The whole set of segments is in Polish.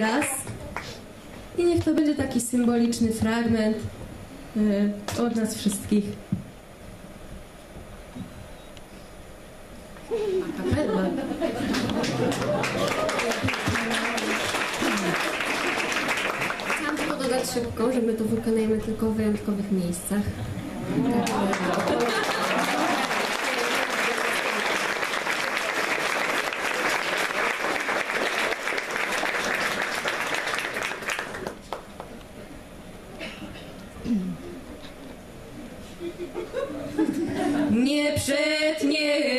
raz. I niech to będzie taki symboliczny fragment y, od nas wszystkich. A kapella. Chciałam tylko dodać szybko, że my to wykonujemy tylko w wyjątkowych miejscach. Nie przetnie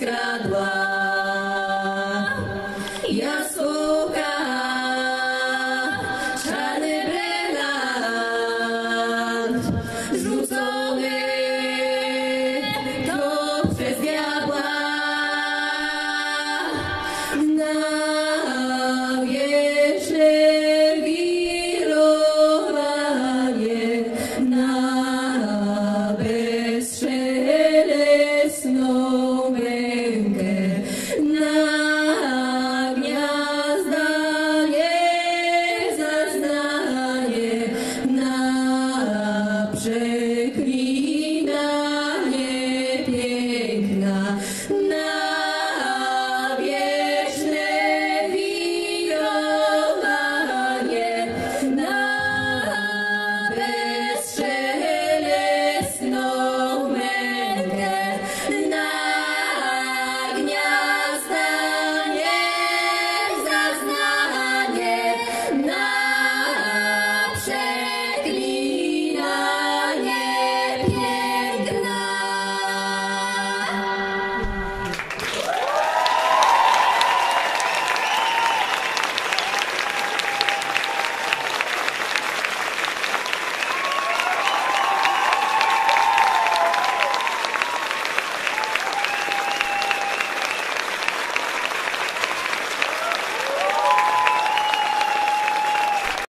скрадла. Я